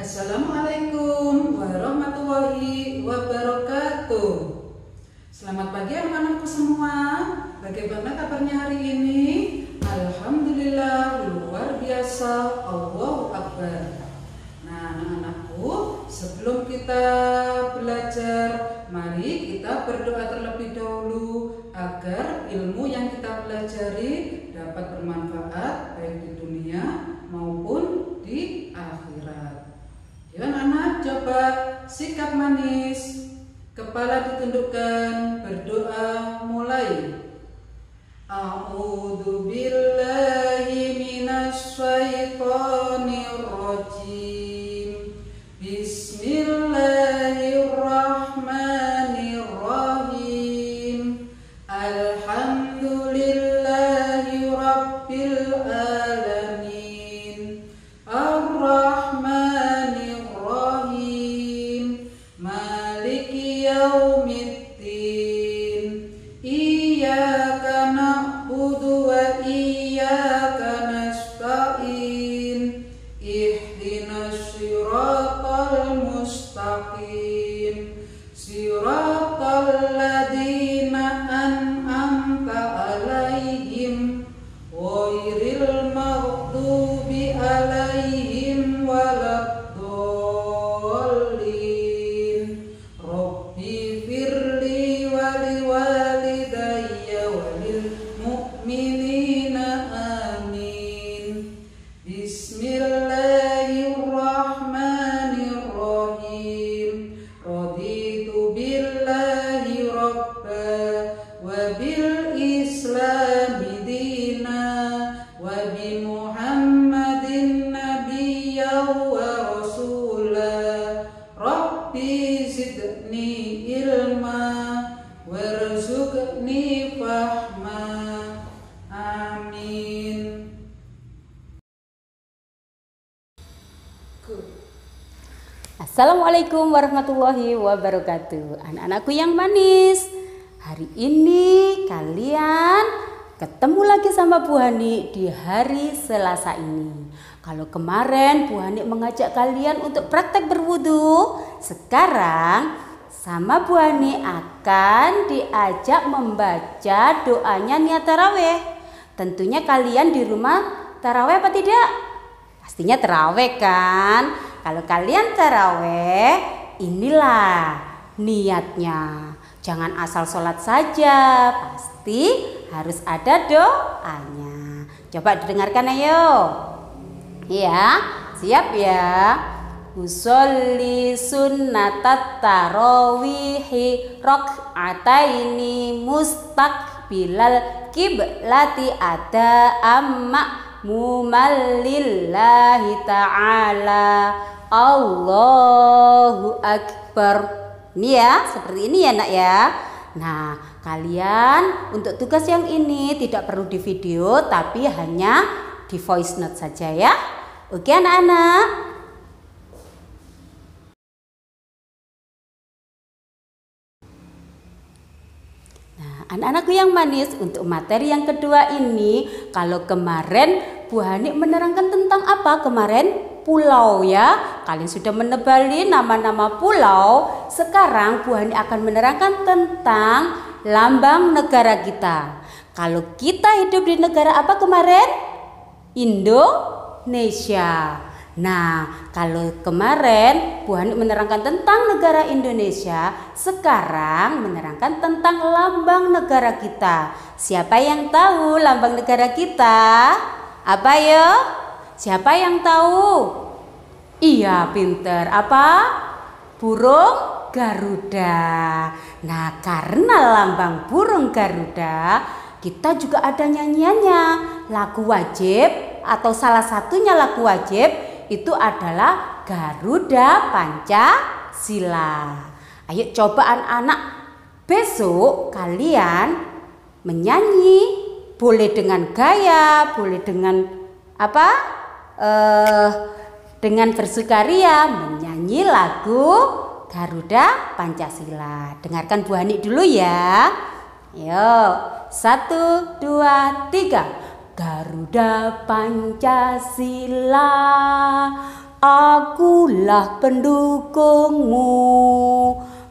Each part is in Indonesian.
Assalamualaikum warahmatullahi wabarakatuh. Selamat pagi anak-anakku semua. Bagaimana kabarnya hari ini? Alhamdulillah luar biasa. Allahu Akbar. Nah, anak-anakku, sebelum kita belajar, mari kita berdoa terlebih dahulu agar ilmu yang kita pelajari dapat bermanfaat baik di dunia maupun. Yuk anak, coba sikap manis, kepala ditundukkan, berdoa mulai. A'udzu Amen. Assalamualaikum warahmatullahi wabarakatuh Anak-anakku yang manis Hari ini kalian ketemu lagi sama Bu Hani di hari Selasa ini Kalau kemarin Bu Hani mengajak kalian untuk praktek berwudu Sekarang sama Bu Hani akan diajak membaca doanya niat taraweh Tentunya kalian di rumah taraweh apa tidak? Pastinya terawih kan? Kalau kalian terawih, inilah niatnya. Jangan asal sholat saja, pasti harus ada doanya. Coba didengarkan ayo. Iya, siap ya. Usolli sunnatat tarawihi rok'ataini mustaqbilal kiblati ada amma mumalillahi ta'ala. Allahu Akbar. Ini ya seperti ini ya nak ya. Nah kalian untuk tugas yang ini tidak perlu di video tapi hanya di voice note saja ya. Oke anak-anak Nah, anak-anakku yang manis, untuk materi yang kedua ini, kalau kemarin Bu Hani menerangkan tentang apa kemarin? Pulau ya. Kalian sudah menebali nama-nama pulau. Sekarang Bu Hani akan menerangkan tentang lambang negara kita. Kalau kita hidup di negara apa kemarin? Indonesia. Nah, kalau kemarin Bu Hani menerangkan tentang negara Indonesia, sekarang menerangkan tentang lambang negara kita. Siapa yang tahu lambang negara kita? Apa ya? Siapa yang tahu? Iya, pinter. Apa? Burung Garuda. Nah, karena lambang burung Garuda, kita juga ada nyanyiannya. Lagu wajib atau salah satunya lagu wajib itu adalah Garuda Pancasila. Ayo coba anak-anak besok kalian menyanyi boleh dengan gaya, boleh dengan apa? Eh dengan bersukaria menyanyi lagu Garuda Pancasila. Dengarkan Bu Hani dulu ya. Yuk, satu, dua, tiga. Garuda Pancasila Akulah pendukungmu.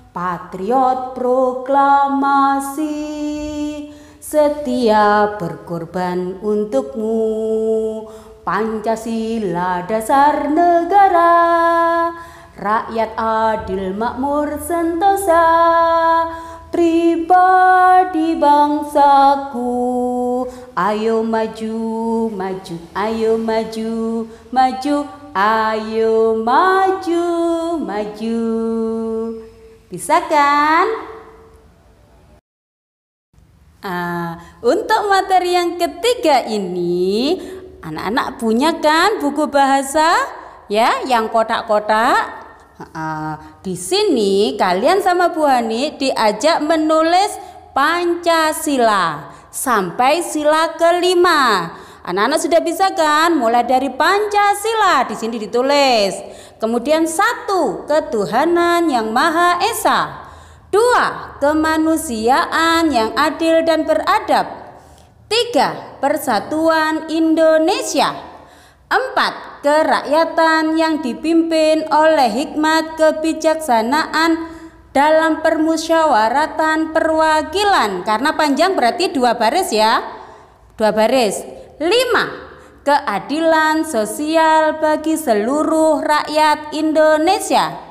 Patriot proklamasi Setia berkorban untukmu. Pancasila dasar negara Rakyat adil makmur sentosa Pribadi bangsaku Ayo maju, maju, ayo maju, maju, ayo maju, maju Bisa kan? Ah, untuk materi yang ketiga ini, anak-anak punya kan buku bahasa ya yang kotak-kotak? di sini kalian sama Bu Hani diajak menulis Pancasila sampai sila kelima. Anak-anak sudah bisa kan? Mulai dari Pancasila di sini ditulis. Kemudian satu, ketuhanan yang Maha Esa. Dua, kemanusiaan yang adil dan beradab. Tiga, persatuan Indonesia. Empat, kerakyatan yang dipimpin oleh hikmat kebijaksanaan dalam permusyawaratan perwakilan. Karena panjang berarti dua baris ya. Dua baris. Lima, keadilan sosial bagi seluruh rakyat Indonesia.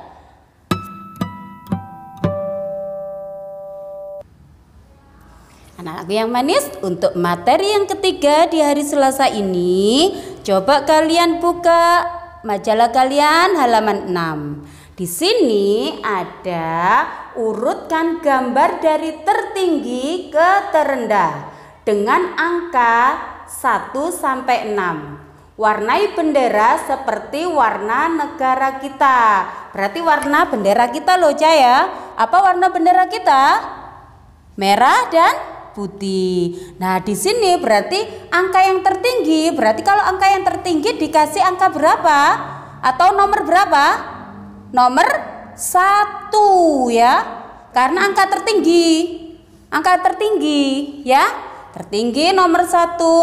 Anak-anak yang manis, untuk materi yang ketiga di hari Selasa ini, coba kalian buka majalah kalian halaman 6. Di sini ada urutkan gambar dari tertinggi ke terendah dengan angka 1 sampai 6. Warnai bendera seperti warna negara kita. Berarti warna bendera kita loh Jaya. Apa warna bendera kita? Merah dan putih. Nah, di sini berarti angka yang tertinggi, berarti kalau angka yang tertinggi dikasih angka berapa? Atau nomor berapa? Nomor satu ya. Karena angka tertinggi. Angka tertinggi ya. Tertinggi nomor satu.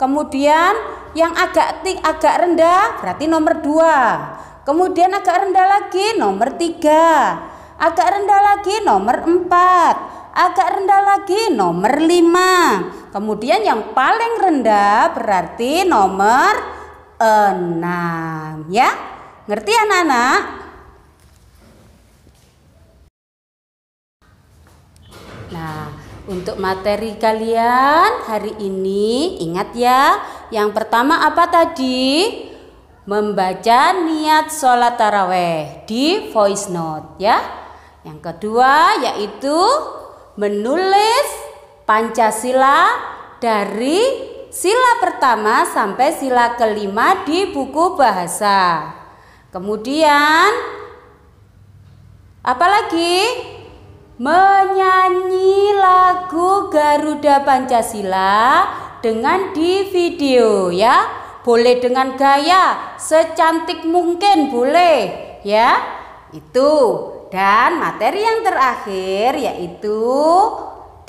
Kemudian yang agak agak rendah berarti nomor dua. Kemudian agak rendah lagi nomor tiga. Agak rendah lagi nomor empat agak rendah lagi nomor 5 kemudian yang paling rendah berarti nomor 6 ya ngerti anak-anak Nah, untuk materi kalian hari ini ingat ya, yang pertama apa tadi? Membaca niat sholat taraweh di voice note ya. Yang kedua yaitu menulis Pancasila dari sila pertama sampai sila kelima di buku bahasa. Kemudian apalagi menyanyi lagu Garuda Pancasila dengan di video ya. Boleh dengan gaya secantik mungkin boleh ya. Itu dan materi yang terakhir yaitu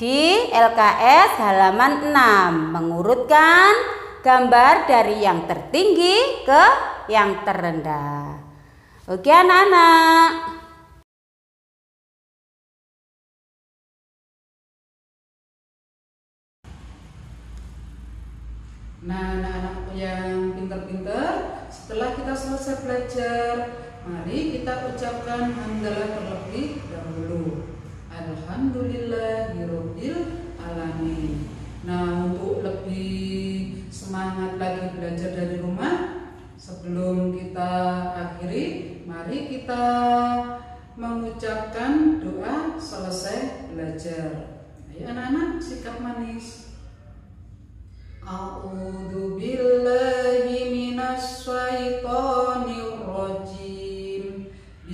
di LKS halaman 6 mengurutkan gambar dari yang tertinggi ke yang terendah. Oke anak-anak. Nah, anak-anak yang pintar-pintar, setelah kita selesai belajar Mari kita ucapkan hamdalah terlebih dahulu.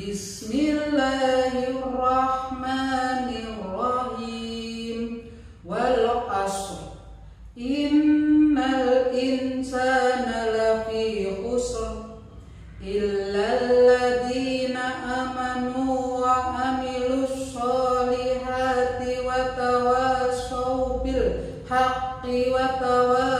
بسم الله الرحمن الرحيم. إن الإنسان لفي خسر إلا الذين آمنوا power.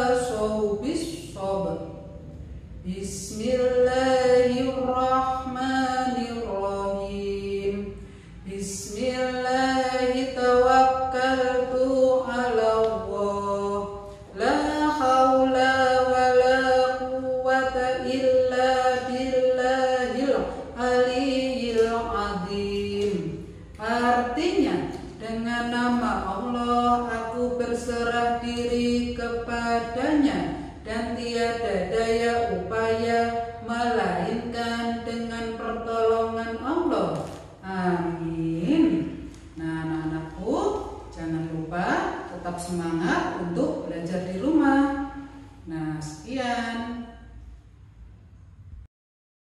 Kepadanya dan tiada daya upaya melainkan dengan pertolongan Allah. Amin. Nah, anak-anakku, jangan lupa tetap semangat untuk